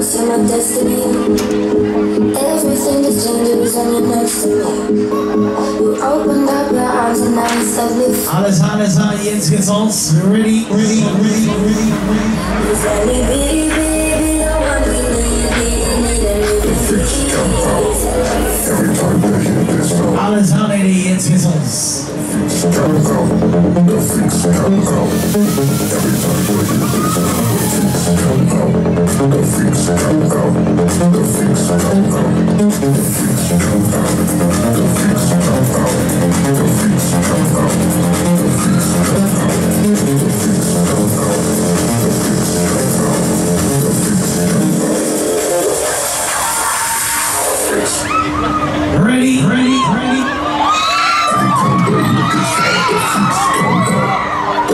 promise my destiny. Everything is changing when you're next to me. You opened up your eyes and now you set me free. Alles, alles, alles, jetzt geht's uns. Ready, ready, ready, ready, ready. ready, things come out. The things come out. Every time we do this, the things come out. The things come out. The things come out. The things come out. The things come out. The things come out.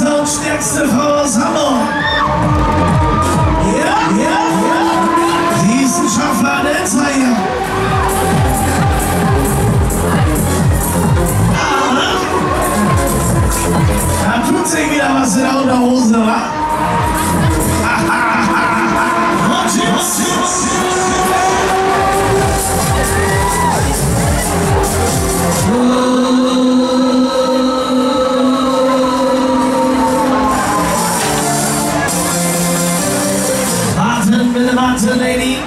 beste und stärkste Frau aus Hamburg. Ja, ja, ja. Sie ist ein Schaffner der Zeiger. Da tut sich wieder was in der Unterhose, wa? Ha, ha, ha, ha. Mountain Lady